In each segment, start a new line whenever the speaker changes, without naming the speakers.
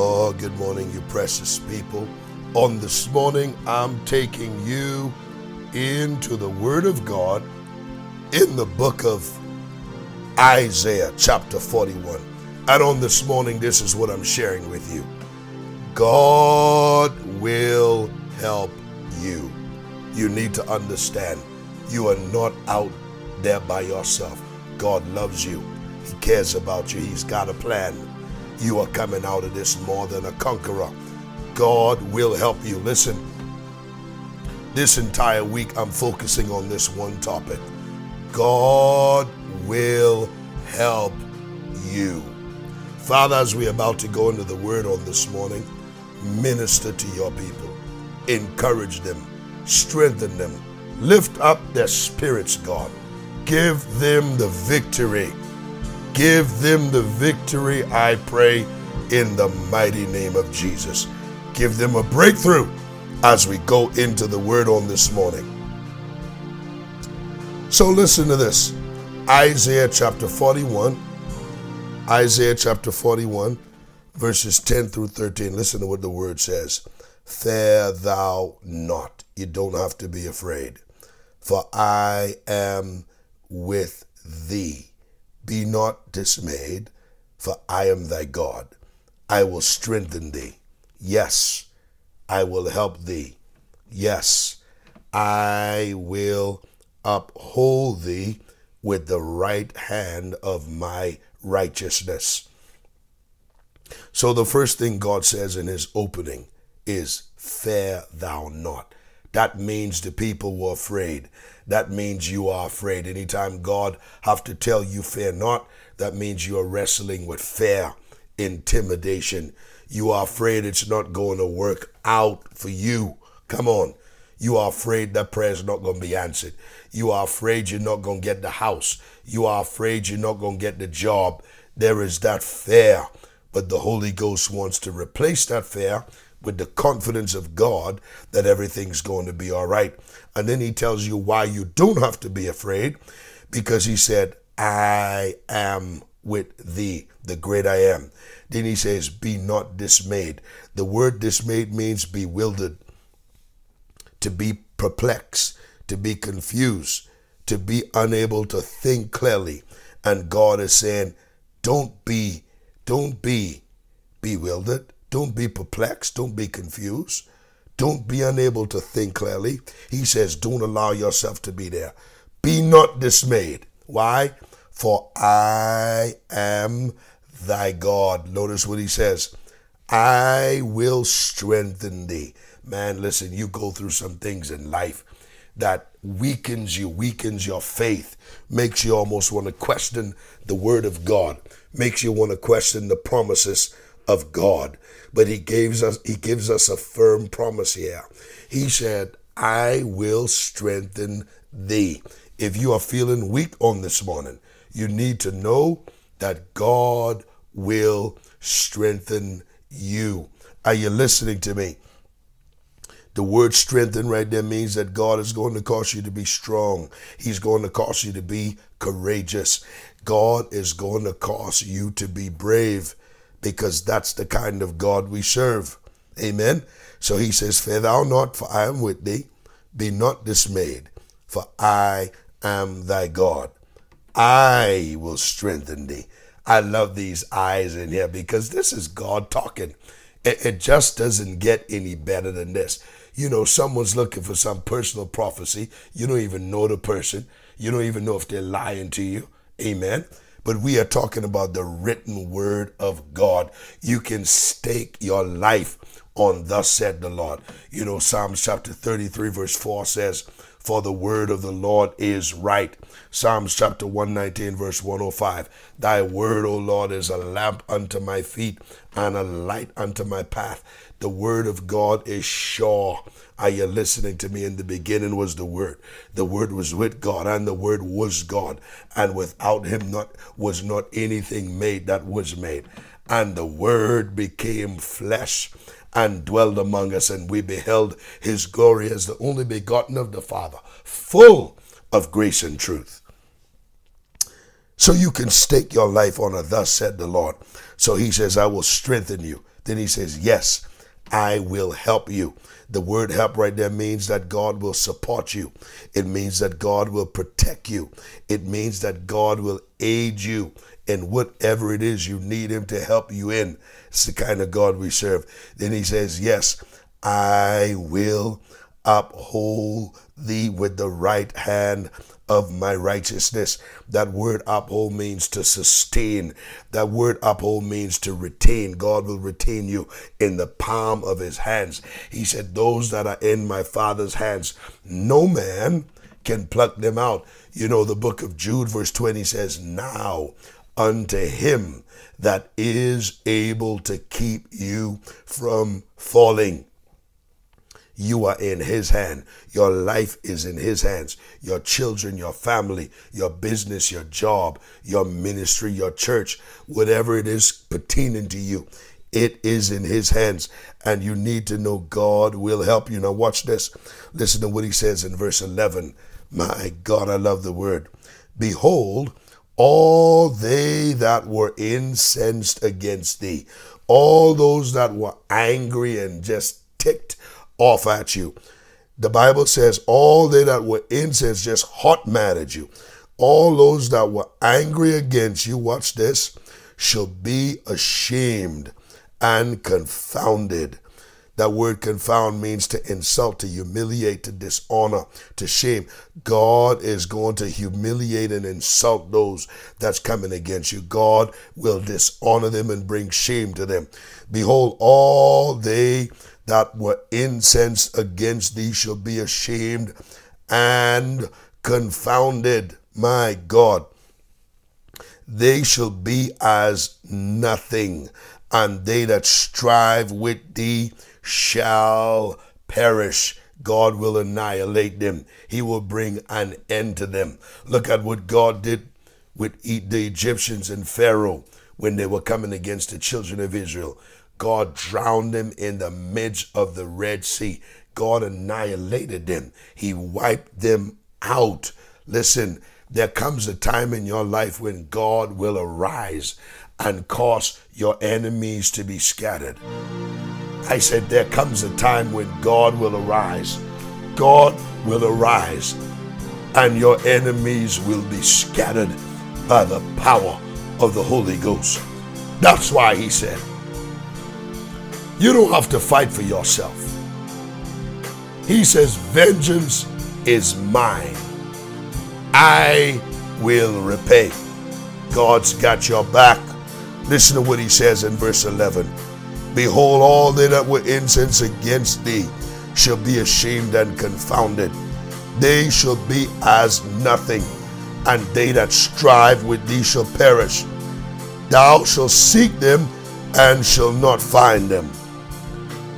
Oh, good morning, you precious people. On this morning, I'm taking you into the Word of God in the book of Isaiah, chapter 41. And on this morning, this is what I'm sharing with you God will help you. You need to understand you are not out there by yourself. God loves you, He cares about you, He's got a plan. You are coming out of this more than a conqueror. God will help you. Listen, this entire week I'm focusing on this one topic God will help you. Father, as we're about to go into the word on this morning, minister to your people, encourage them, strengthen them, lift up their spirits, God. Give them the victory Give them the victory, I pray, in the mighty name of Jesus. Give them a breakthrough as we go into the word on this morning. So listen to this Isaiah chapter 41. Isaiah chapter 41, verses 10 through 13. Listen to what the word says. Fear thou not. You don't have to be afraid, for I am with thee. Be not dismayed, for I am thy God. I will strengthen thee. Yes, I will help thee. Yes, I will uphold thee with the right hand of my righteousness. So, the first thing God says in his opening is, Fear thou not. That means the people were afraid. That means you are afraid. Anytime God have to tell you fear not, that means you are wrestling with fear, intimidation. You are afraid it's not going to work out for you. Come on. You are afraid that prayer is not going to be answered. You are afraid you're not going to get the house. You are afraid you're not going to get the job. There is that fear. But the Holy Ghost wants to replace that fear with the confidence of God that everything's going to be all right. And then he tells you why you don't have to be afraid because he said, I am with thee, the great I am. Then he says, Be not dismayed. The word dismayed means bewildered, to be perplexed, to be confused, to be unable to think clearly. And God is saying, Don't be, don't be bewildered don't be perplexed. Don't be confused. Don't be unable to think clearly. He says, don't allow yourself to be there. Be not dismayed. Why? For I am thy God. Notice what he says. I will strengthen thee. Man, listen, you go through some things in life that weakens you, weakens your faith, makes you almost want to question the word of God, makes you want to question the promises of God. But he gives us he gives us a firm promise here. He said, I will strengthen thee. If you are feeling weak on this morning, you need to know that God will strengthen you. Are you listening to me? The word strengthen right there means that God is going to cause you to be strong. He's going to cause you to be courageous. God is going to cause you to be brave because that's the kind of God we serve. Amen. So he says, Fear thou not, for I am with thee. Be not dismayed, for I am thy God. I will strengthen thee. I love these eyes in here because this is God talking. It, it just doesn't get any better than this. You know, someone's looking for some personal prophecy. You don't even know the person. You don't even know if they're lying to you. Amen but we are talking about the written word of God. You can stake your life on thus said the Lord. You know, Psalms chapter 33, verse 4 says, For the word of the Lord is right. Psalms chapter 119, verse 105. Thy word, O Lord, is a lamp unto my feet and a light unto my path. The word of God is sure are you listening to me? In the beginning was the Word. The Word was with God, and the Word was God. And without him not was not anything made that was made. And the Word became flesh and dwelled among us, and we beheld his glory as the only begotten of the Father, full of grace and truth. So you can stake your life on a thus said the Lord. So he says, I will strengthen you. Then he says, Yes, I will help you. The word help right there means that God will support you. It means that God will protect you. It means that God will aid you in whatever it is you need Him to help you in. It's the kind of God we serve. Then He says, Yes, I will uphold thee with the right hand of my righteousness. That word uphold means to sustain. That word uphold means to retain. God will retain you in the palm of his hands. He said, Those that are in my father's hands, no man can pluck them out. You know, the book of Jude, verse 20 says, Now unto him that is able to keep you from falling you are in His hand. Your life is in His hands. Your children, your family, your business, your job, your ministry, your church, whatever it is pertaining to you, it is in His hands. And you need to know God will help you. Now, watch this. Listen to what He says in verse 11. My God, I love the word. Behold, all they that were incensed against thee, all those that were angry and just ticked off at you. The Bible says, All they that were incensed just hot mad at you. All those that were angry against you, watch this, shall be ashamed and confounded. That word confound means to insult, to humiliate, to dishonor, to shame. God is going to humiliate and insult those that's coming against you. God will dishonor them and bring shame to them. Behold, all they that were incensed against thee shall be ashamed and confounded. My God, they shall be as nothing, and they that strive with thee shall perish. God will annihilate them. He will bring an end to them. Look at what God did with the Egyptians and Pharaoh when they were coming against the children of Israel. God drowned them in the midst of the Red Sea. God annihilated them. He wiped them out. Listen, there comes a time in your life when God will arise and cause your enemies to be scattered. I said, there comes a time when God will arise. God will arise and your enemies will be scattered by the power of the Holy Ghost. That's why he said, you don't have to fight for yourself. He says, Vengeance is mine. I will repay. God's got your back. Listen to what he says in verse 11 Behold, all they that were incensed against thee shall be ashamed and confounded. They shall be as nothing, and they that strive with thee shall perish. Thou shalt seek them and shall not find them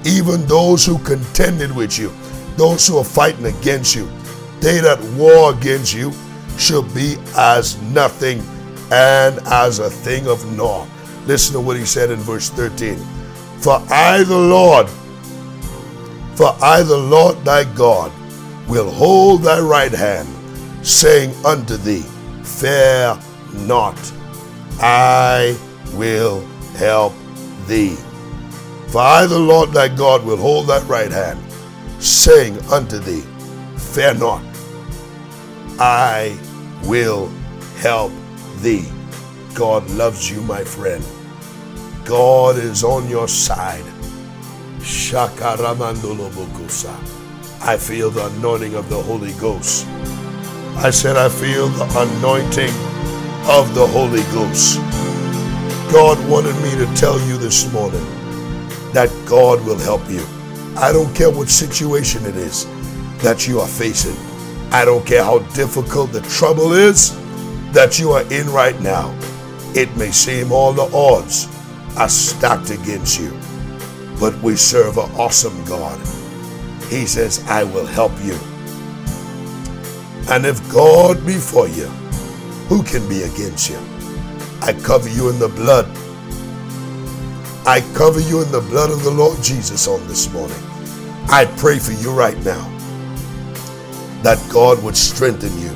even those who contended with you, those who are fighting against you, they that war against you shall be as nothing and as a thing of naught. Listen to what he said in verse 13. For I, the Lord, for I, the Lord thy God, will hold thy right hand, saying unto thee, Fear not, I will help thee. For I, the Lord thy God, will hold thy right hand, saying unto thee, Fear not, I will help thee. God loves you, my friend. God is on your side. I feel the anointing of the Holy Ghost. I said, I feel the anointing of the Holy Ghost. God wanted me to tell you this morning that God will help you. I don't care what situation it is that you are facing. I don't care how difficult the trouble is that you are in right now. It may seem all the odds are stacked against you, but we serve an awesome God. He says, I will help you. And if God be for you, who can be against you? I cover you in the blood I cover you in the blood of the Lord Jesus on this morning. I pray for you right now that God would strengthen you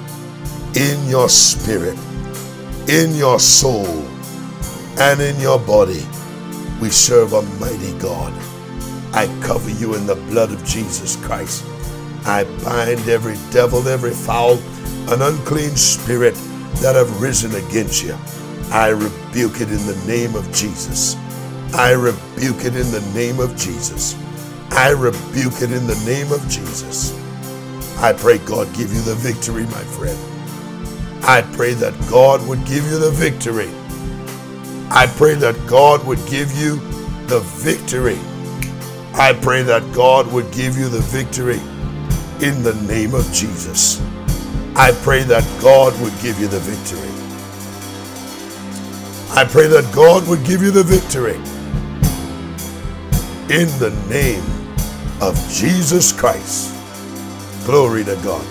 in your spirit, in your soul, and in your body. We serve a mighty God. I cover you in the blood of Jesus Christ. I bind every devil, every foul, an unclean spirit that have risen against you. I rebuke it in the name of Jesus. I rebuke it in the name of Jesus. I rebuke it in the name of Jesus. I pray God give you the victory, my friend. I pray that God would give you the victory. I pray that God would give you the victory. I pray that God would give you the victory in the name of Jesus. I pray that God would give you the victory. I pray that God would give you the victory in the name of Jesus Christ. Glory to God.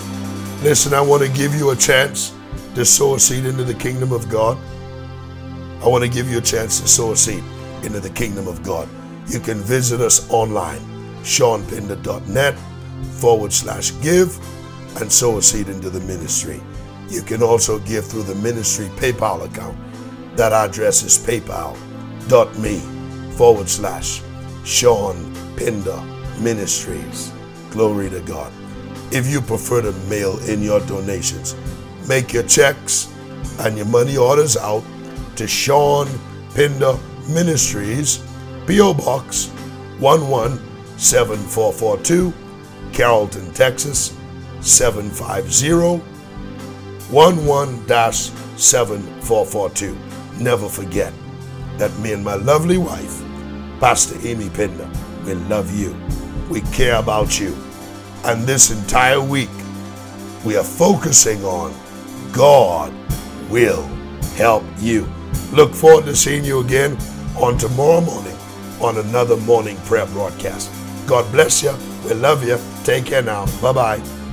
Listen, I want to give you a chance to sow a seed into the kingdom of God. I want to give you a chance to sow a seed into the kingdom of God. You can visit us online, seanpinder.net forward slash give and sow a seed into the ministry. You can also give through the ministry PayPal account that address is paypal.me forward slash Sean Pinder Ministries. Glory to God. If you prefer to mail in your donations, make your checks and your money orders out to Sean Pinder Ministries, P.O. Box 11742, Carrollton, Texas 75011 7442. Never forget that me and my lovely wife, Pastor Aimee Pinder. we love you. We care about you. And this entire week, we are focusing on God will help you. Look forward to seeing you again on tomorrow morning on another morning prayer broadcast. God bless you. We love you. Take care now. Bye bye.